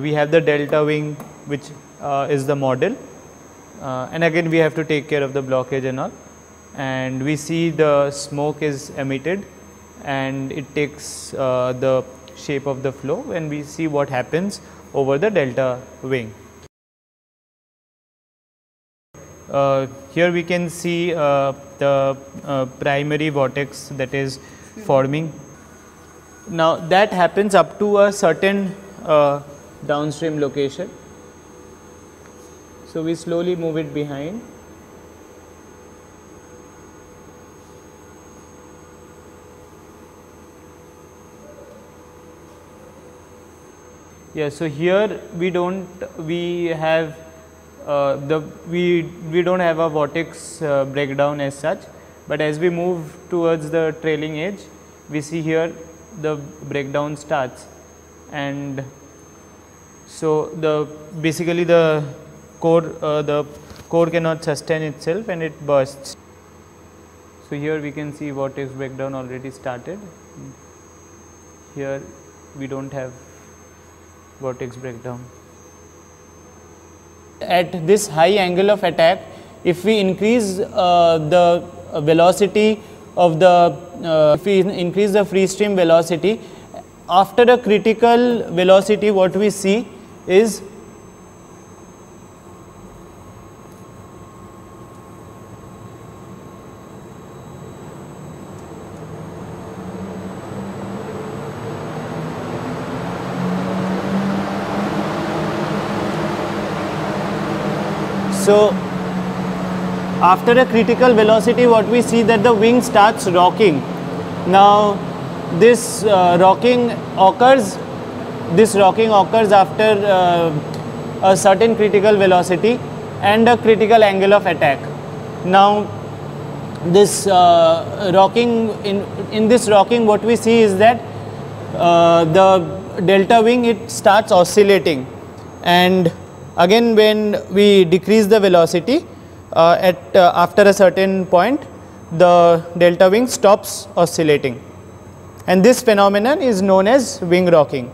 we have the delta wing which uh, is the model uh, and again we have to take care of the blockage and all and we see the smoke is emitted and it takes uh, the shape of the flow and we see what happens over the delta wing. Uh, here we can see uh, the uh, primary vortex that is forming. Now that happens up to a certain downstream location. So we slowly move it behind. Yeah, so here we don't we have uh, the we we don't have a vortex uh, breakdown as such, but as we move towards the trailing edge, we see here the breakdown starts, and so the basically the core uh, the core cannot sustain itself and it bursts. So here we can see vortex breakdown already started. Here we don't have vortex breakdown. At this high angle of attack, if we increase uh, the velocity of the, uh, if we increase the free stream velocity, after a critical velocity what we see is So, after a critical velocity what we see that the wing starts rocking. Now, this uh, rocking occurs, this rocking occurs after uh, a certain critical velocity and a critical angle of attack. Now, this uh, rocking, in, in this rocking what we see is that uh, the delta wing it starts oscillating and Again when we decrease the velocity uh, at uh, after a certain point the delta wing stops oscillating and this phenomenon is known as wing rocking.